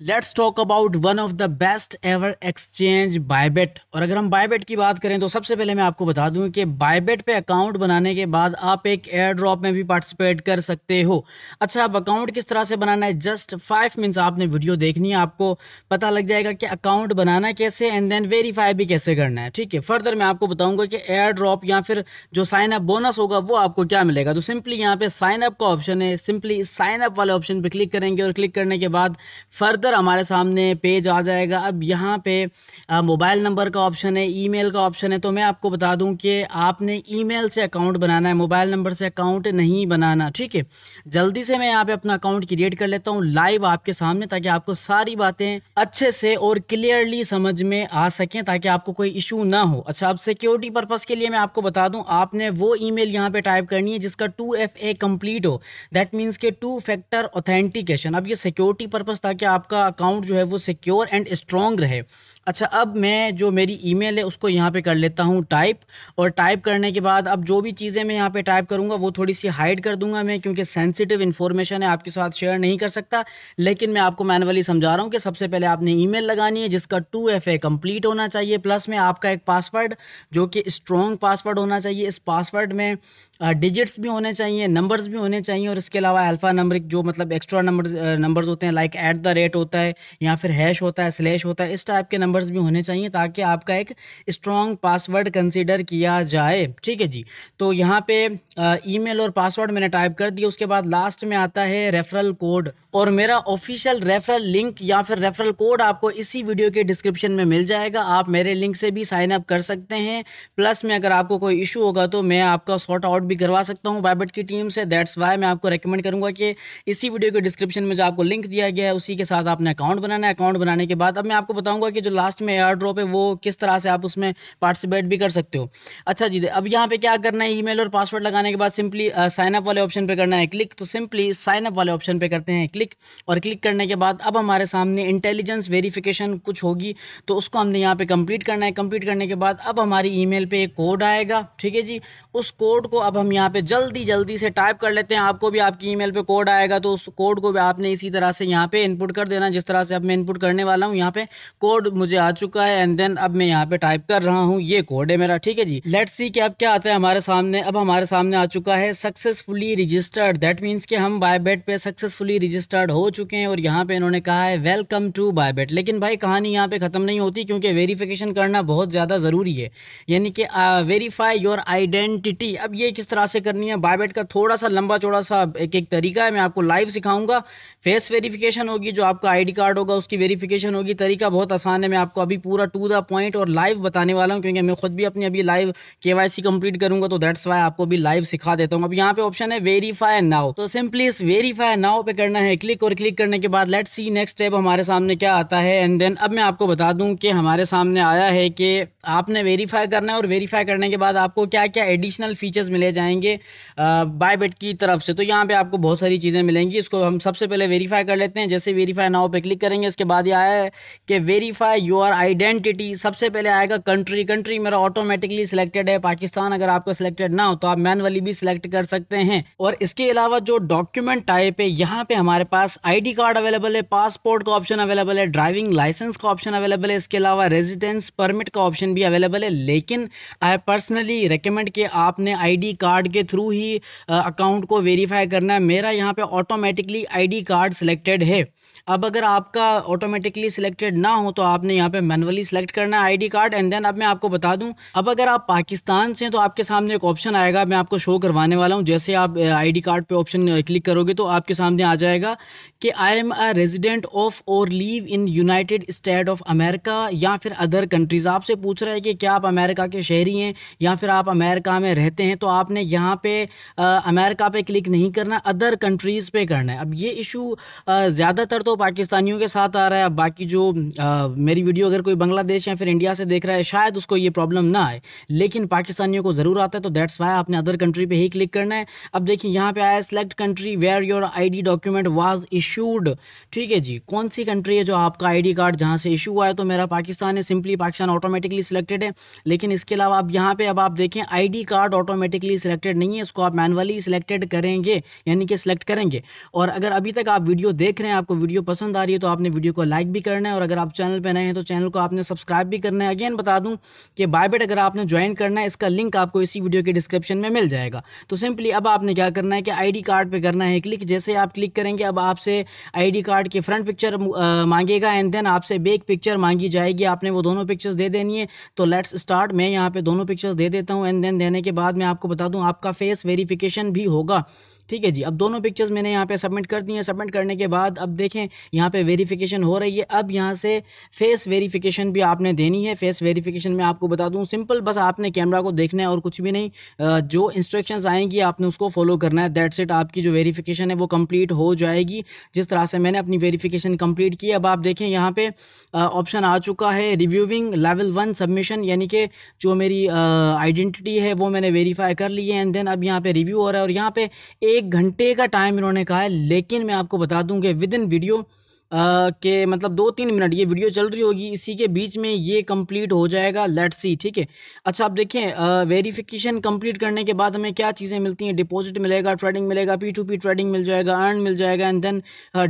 Let's talk about one of the best ever exchange Bybit और अगर हम Bybit की बात करें तो सबसे पहले मैं आपको बता दूँ कि बायबेट पे अकाउंट बनाने के बाद आप एक एयर ड्रॉप में भी पार्टिसिपेट कर सकते हो। अच्छा अब अकाउंट किस तरह से बनाना है? जस्ट फाइव मिनट्स आपने वीडियो देखनी है, आपको पता लग जाएगा कि अकाउंट बनाना कैसे एंड देन वेरीफाई भी कैसे करना है। ठीक है फर्दर मैं आपको बताऊँगा कि एयर ड्रॉप या फिर जो साइन अप बोनस होगा, वो आपको क्या मिलेगा। तो सिंपली यहाँ पे साइन अप का ऑप्शन है सिंपली साइन अप वाले ऑप्शन पर क्लिक करेंगे और क्लिक करने के बाद फर्दर फर्दर हमारे सामने पेज आ जाएगा, अब यहाँ पे मोबाइल नंबर का ऑप्शन है, ईमेल का ऑप्शन है तो मैं आपको बता दूँ कि आपने ईमेल से अकाउंट बनाना है, मोबाइल नंबर से अकाउंट नहीं बनाना, ठीक है? जल्दी से मैं यहाँ पे अपना अकाउंट क्रिएट कर लेता हूँ, लाइव आपके सामने, ताकि आपको सारी बातें अच्छे से और क्लियरली समझ में आ सकें, ताकि आपको कोई इशू ना हो। अच्छा अब सिक्योरिटी पर्पज़ के लिए मैं आपको बता दूँ, आपने वो ई मेल यहाँ पे टाइप करनी है, जिसका टू एफ़ ए कंप्लीट हो। दैट मीन्स के टू फैक्टर ऑथेंटिकेशन अब ये सिक्योरिटी पर्पज़ ताकि आपका आपका अकाउंट जो है वो सिक्योर एंड स्ट्रॉन्ग रहे। अच्छा अब मैं जो मेरी ईमेल है, उसको यहाँ पे कर लेता हूँ टाइप। और टाइप करने के बाद अब जो भी चीज़ें मैं यहाँ पे टाइप करूँगा, वो थोड़ी सी हाइड कर दूँगा मैं, क्योंकि सेंसिटिव इन्फॉर्मेशन है, आपके साथ शेयर नहीं कर सकता। लेकिन मैं आपको मैनुअली समझा रहा हूँ कि सबसे पहले आपने ईमेल लगानी है, जिसका टू एफ़ ए कंप्लीट होना चाहिए, प्लस में आपका एक पासवर्ड, जो कि स्ट्रॉन्ग पासवर्ड होना चाहिए। इस पासवर्ड में डिजिट्स भी होने चाहिए, नंबर्स भी होने चाहिए, और इसके अलावा अल्फ़ा नंबर, जो मतलब एक्स्ट्रा नंबर नंबर्स होते हैं, लाइक एट द रेट होता है, या फिर हैश होता है, स्लैश होता है, इस टाइप के नंबर नंबर्स भी होने चाहिए ताकि आपका एक स्ट्रॉन्ग पासवर्ड कंसिडर किया जाए। ठीक है जी? तो यहाँ पे ईमेल और पासवर्ड मैंने टाइप कर दिया, उसके बाद लास्ट में आता है रेफरल कोड और मेरा ऑफिशियल रेफरल लिंक या फिर रेफरल कोड आपको इसी वीडियो के डिस्क्रिप्शन में मिल जाएगा। आप मेरे लिंक से भी साइन अप कर सकते हैं। प्लस में अगर आपको कोई इशू होगा तो मैं आपका सॉर्ट आउट भी करवा सकता हूँ बायबट की टीम से। दैट्स वाई मैं आपको रिकमेंड करूँगा कि इसी वीडियो के डिस्क्रिप्शन में जो आपको लिंक दिया गया है, उसी के साथ आपने अकाउंट बनाना है। अकाउंट बनाने के बाद अब मैं आपको बताऊँगा कि जो लास्ट में एयर ड्रॉप है, वो किस तरह से आप उसमें पार्टिसिपेट भी कर सकते हो। अच्छा जी, अब यहाँ पे क्या करना है ईमेल और पासवर्ड लगाने के बाद सिंपली साइन अप वाले ऑप्शन पे करना है क्लिक तो सिंपली साइन अप वाले ऑप्शन पे करते हैं क्लिक और क्लिक करने के बाद अब हमारे सामने इंटेलिजेंस वेरिफिकेशन कुछ होगी तो उसको हमने यहाँ पे कंप्लीट करना है। कंप्लीट करने के बाद अब हमारी ईमेल पे एक कोड आएगा, ठीक है जी? उस कोड को अब हम यहाँ पे जल्दी जल्दी से टाइप कर लेते हैं। आपको भी आपकी ईमेल पे कोड आएगा तो उस कोड को भी आपने इसी तरह से यहाँ पर इनपुट कर देना, जिस तरह से अब मैं इनपुट करने वाला हूँ। यहाँ पे कोड मुझे आ चुका है एंड देन अब मैं यहाँ पे टाइप कर रहा हूँ, ये कोड है मेरा, ठीक है जी? लेट्स सी कि अब क्या आता है हमारे सामने, अब हमारे सामने आ चुका है सक्सेसफुली रजिस्टर्ड दैट मीन्स कि हम बायबेट पे सक्सेसफुली रजिस्टर्ड हो चुके हैं और यहाँ पे इन्होंने कहा है वेलकम टू बायबेट लेकिन भाई, कहानी यहाँ पे ख़त्म नहीं होती क्योंकि वेरीफिकेशन करना बहुत ज़्यादा ज़रूरी है। यानी कि वेरीफाई योर आइडेंटिटी अब ये किस तरह से करनी है? बायबेट का थोड़ा सा लंबा चौड़ा सा एक एक तरीका है, मैं आपको लाइव सिखाऊँगा। फेस वेरिफिकेशन होगी जो आपका आई कार्ड होगा, उसकी वेरीफिकेशन होगी। तरीका बहुत आसान है, मैं आपको अभी पूरा टू द पॉइंट और लाइव बताने वाला हूँ, क्योंकि मैं खुद भी अपनी अभी लाइव के वाई सी कंप्लीट करूँगा तो दैट्स वाई आपको भी लाइव सिखा देता हूँ। अब यहाँ पे ऑप्शन है वेरीफाई नाउ तो सिंपली इस वेरीफाई नाउ पे करना है क्लिक और क्लिक करने के बाद लेट सी नेक्स्ट स्टेप हमारे सामने क्या आता है। एंड देन अब मैं आपको बता दूँ कि हमारे सामने आया है कि आपने वेरीफाई करना है और वेरीफाई करने के बाद आपको क्या क्या एडिशनल फीचर्स मिले जाएँगे बायबेट की तरफ़ से। तो यहाँ पे आपको बहुत सारी चीज़ें मिलेंगी। इसको हम सबसे पहले वेरीफाई कर लेते हैं। जैसे वेरीफाई नाउ पे क्लिक करेंगे, इसके बाद ये आया है कि वेरीफाई योर आइडेंटिटी सबसे पहले आएगा कंट्री कंट्री मेरा ऑटोमेटिकली सिलेक्टेड है। पाकिस्तान अगर आपको सिलेक्टेड ना हो तो आप मैनुअली भी सिलेक्ट कर सकते हैं। और इसके अलावा जो डॉक्यूमेंट टाइप है, यहाँ पे हमारे पास आईडी कार्ड अवेलेबल है पासपोर्ट का ऑप्शन अवेलेबल है ड्राइविंग लाइसेंस का ऑप्शन अवेलेबल है। इसके अलावा रेजिडेंस परमिट का ऑप्शन भी अवेलेबल है, लेकिन आई पर्सनली रिकमेंड कि आपने आईडी कार्ड के थ्रू ही अकाउंट को वेरीफाई करना है। मेरा यहाँ पे ऑटोमेटिकली आईडी कार्ड सिलेक्टेड है। अब अगर आपका ऑटोमेटिकली सिलेक्टेड ना हो तो आपने यहाँ पे मैनुअली सिलेक्ट करना है आईडी कार्ड एंड देन अब मैं आपको बता दूँ, अब अगर आप पाकिस्तान से हैं तो आपके सामने एक ऑप्शन आएगा, मैं आपको शो करवाने वाला हूँ। जैसे आप आईडी कार्ड पे ऑप्शन क्लिक करोगे तो आपके सामने आ जाएगा कि I am a resident of और live in United State of America या फिर अदर कंट्रीज़ आपसे पूछ रहा है कि क्या आप अमेरिका के शहरी हैं या फिर आप अमेरिका में रहते हैं तो आपने यहाँ पे अमेरिका पे क्लिक नहीं करना अदर कंट्रीज़ पे करना है। अब ये इशू ज़्यादातर तो पाकिस्तानियों के साथ आ रहा है बाकी जो आ, मेरी वीडियो अगर कोई बांग्लादेश या फिर इंडिया से देख रहा है शायद उसको ये प्रॉब्लम ना आए लेकिन पाकिस्तानियों को ज़रूर आता है तो दैट्स वाई आपने अदर कंट्री पे ही क्लिक करना है। अब देखिए यहाँ पे आया select country where your ID document was issued ठीक है जी कौन सी कंट्री है जो आपका आईडी कार्ड जहाँ से इशू हुआ है? तो मेरा पाकिस्तान है सिंपली पाकिस्तान ऑटोमेटिकली सिलेक्टेड है। लेकिन इसके अलावा आप यहाँ पे अब आप देखें आईडी कार्ड ऑटोमेटिकली सिलेक्टेड नहीं है। इसको आप मैनुअली सिलेक्टेड करेंगे, यानी कि सिलेक्ट करेंगे। और अगर अभी तक आप वीडियो देख रहे हैं, आपको वीडियो पसंद आ रही है तो आपने वीडियो को लाइक भी करना है। और अगर आप चैनल पर नए हैं तो चैनल को आपने सब्सक्राइब भी करना है। अगेन बता दूँ कि बायबेट अगर आपने ज्वाइन करना है, इसका लिंक आपको इसी वीडियो के डिस्क्रिप्शन में मिल जाएगा। तो सिंपली अब आपने क्या करना है कि आईडी कार्ड पे करना है क्लिक जैसे आप क्लिक करेंगे, अब आपसे आईडी कार्ड की फ्रंट पिक्चर मांगेगा एंड देन आपसे बैक पिक्चर मांगी जाएगी। आपने वो दोनों पिक्चर्स दे देनी है। तो लेट्स स्टार्ट मैं यहाँ पे दोनों पिक्चर्स दे देता हूँ एंड देन देने के बाद मैं आपको बता दूँ, आपका फेस वेरिफिकेशन भी होगा। ठीक है जी, अब दोनों पिक्चर्स मैंने यहाँ पे सबमिट कर दी हैं। सबमिट करने के बाद अब देखें, यहाँ पे वेरिफिकेशन हो रही है। अब यहाँ से फेस वेरिफिकेशन भी आपने देनी है। फेस वेरिफिकेशन में आपको बता दूँ सिंपल बस आपने कैमरा को देखना है और कुछ भी नहीं। जो इंस्ट्रक्शंस आएँगी, आपने उसको फॉलो करना है। दैट सेट आपकी जो वेरीफिकेशन है वो कंप्लीट हो जाएगी। जिस तरह से मैंने अपनी वेरीफिकेशन कंप्लीट की अब आप देखें, यहाँ पे ऑप्शन आ चुका है रिव्यूविंग लेवल वन सबमिशन यानी कि जो मेरी आइडेंटिटी है वो मैंने वेरीफाई कर ली है। एंड देन अब यहाँ पे रिव्यू हो रहा है और यहाँ पर पे एक घंटे का टाइम इन्होंने कहा है, लेकिन मैं आपको बता दूँ कि विद इन वीडियो के मतलब दो तीन मिनट, ये वीडियो चल रही होगी, इसी के बीच में ये कंप्लीट हो जाएगा लेट सी ठीक है? अच्छा आप देखें वेरिफिकेशन कंप्लीट करने के बाद हमें क्या चीज़ें मिलती हैं? डिपॉजिट मिलेगा ट्रेडिंग मिलेगा पी टू पी ट्रेडिंग मिल जाएगा अर्न मिल जाएगा एंड देन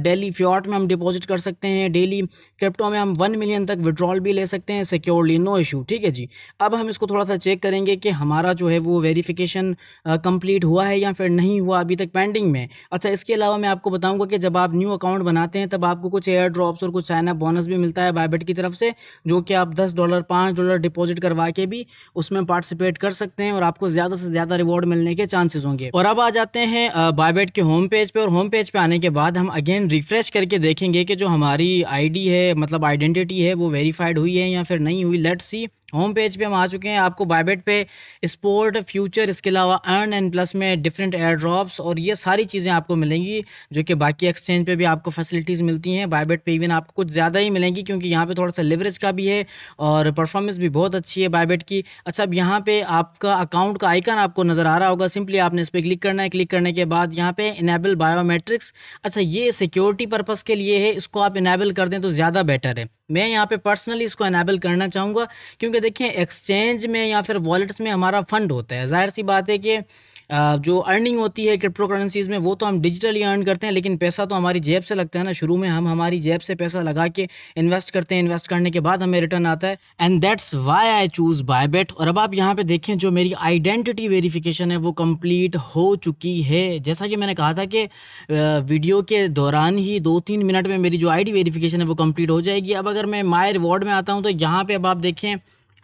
डेली फ्यॉट में हम डिपॉजिट कर सकते हैं डेली क्रिप्टो में हम वन मिलियन तक विड्रॉल भी ले सकते हैं सिक्योरली नो इशू ठीक है जी? अब हम इसको थोड़ा सा चेक करेंगे कि हमारा जो है वो वेरीफिकेशन कंप्लीट हुआ है या फिर नहीं हुआ अभी तक पेंडिंग में। अच्छा इसके अलावा मैं आपको बताऊँगा कि जब आप न्यू अकाउंट बनाते हैं, तब आपको आपको कुछ एयर ड्रॉप्स और कुछ अप बोनस भी मिलता है बायबेट की तरफ़ से, जो कि आप दस डॉलर पाँच डॉलर डिपॉजिट करवा के भी उसमें पार्टिसिपेट कर सकते हैं और आपको ज़्यादा से ज़्यादा रिवॉर्ड मिलने के चांसेस होंगे। और अब आ जाते हैं बायबेट के होम पेज पर और होम पेज पर आने के बाद हम अगेन रिफ्रेश करके देखेंगे कि जो हमारी आईडी है मतलब आइडेंटिटी है, वो वेरीफाइड हुई है या फिर नहीं हुई। लेट सी होम पेज पे हम आ चुके हैं, आपको बायबेट पे स्पोर्ट फ्यूचर इसके अलावा अर्न एंड प्लस में डिफरेंट एयर ड्रॉप्स और ये सारी चीज़ें आपको मिलेंगी, जो कि बाकी एक्सचेंज पे भी आपको फैसिलिटीज़ मिलती हैं। बायबेट पे इवन आपको कुछ ज़्यादा ही मिलेंगी, क्योंकि यहाँ पे थोड़ा सा लिवरेज का भी है और परफॉर्मेंस भी बहुत अच्छी है बायबेट की। अच्छा अब यहाँ पर आपका अकाउंट का आइकन आपको नज़र आ रहा होगा सिंपली आपने इस पर क्लिक करना है। क्लिक करने के बाद यहाँ पर इनेबल बायोमेट्रिक्स अच्छा ये सिक्योरिटी पर्पज़ के लिए है, इसको आप इनेबल कर दें तो ज़्यादा बेटर है। मैं यहाँ पे पर्सनली इसको इनेबल करना चाहूँगा, क्योंकि देखिए एक्सचेंज में या फिर वॉलेट्स में हमारा फंड होता है। ज़ाहिर सी बात है कि जो अर्निंग होती है क्रिप्टो करेंसीज़ में, वो तो हम डिजिटली अर्न करते हैं, लेकिन पैसा तो हमारी जेब से लगता है ना। शुरू में हम हमारी जेब से पैसा लगा के इन्वेस्ट करते हैं। इन्वेस्ट करने के बाद हमें रिटर्न आता है। And that's why I choose Bybit और अब आप यहाँ पे देखें, जो मेरी आइडेंटिटी वेरिफिकेशन है, वो कंप्लीट हो चुकी है। जैसा कि मैंने कहा था कि वीडियो के दौरान ही दो तीन मिनट में मेरी जो आई वेरिफिकेशन है, वो कंप्लीट हो जाएगी। अब अगर मैं माई रिवॉर्ड में आता हूँ तो यहाँ पर अब आप देखें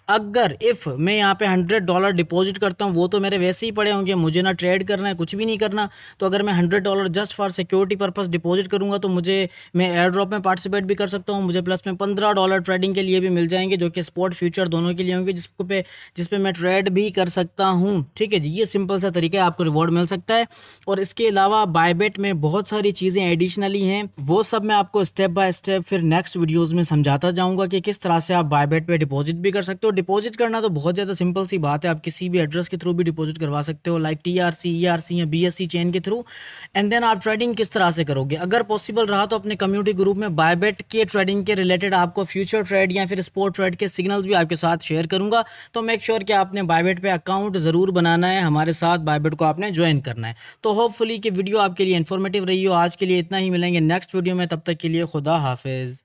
अगर इफ़ मैं यहाँ पे हंड्रेड डॉलर डिपॉजिट करता हूँ, वो तो मेरे वैसे ही पड़े होंगे, मुझे ना ट्रेड करना है, कुछ भी नहीं करना तो अगर मैं hundred dollar just for security purpose deposit करूँगा तो मुझे, मैं एयर ड्रॉप में पार्टिसिपेट भी कर सकता हूँ, मुझे प्लस में पंद्रह डॉलर ट्रेडिंग के लिए भी मिल जाएँगे, जो कि स्पॉट फ्यूचर दोनों के लिए होंगे जिस पे जिस पे मैं ट्रेड भी कर सकता हूँ। ठीक है जी, ये सिंपल सा तरीका है, आपको रिवॉर्ड मिल सकता है। और इसके अलावा बायबेट में बहुत सारी चीज़ें एडिशनली हैं, वो सब मैं आपको स्टेप बाय स्टेप फिर नेक्स्ट वीडियोज़ में समझाता जाऊँगा कि किस तरह से आप बायबेट पर डिपॉजिट भी कर सकते हो डिपॉजिट करना तो बहुत ज़्यादा सिंपल सी बात है। आप किसी भी एड्रेस के थ्रू भी डिपॉजिट करवा सकते हो like T R C E R C या बी एस सी चेन के थ्रू एंड देन आप ट्रेडिंग किस तरह से करोगे? अगर पॉसिबल रहा तो अपने कम्युनिटी ग्रुप में बायबेट के ट्रेडिंग के रिलेटेड आपको फ्यूचर ट्रेड या फिर स्पोर्ट ट्रेड के सिग्नल्स भी आपके साथ शेयर करूँगा। तो मेक श्योर sure कि आपने बायबेट पे अकाउंट ज़रूर बनाना है। हमारे साथ बायबेट को आपने ज्वाइन करना है। तो होपफुली कि वीडियो आपके लिए इन्फॉर्मेटिव रही हो। आज के लिए इतना ही। मिलेंगे नेक्स्ट वीडियो में। तब तक के लिए खुदा हाफिज़।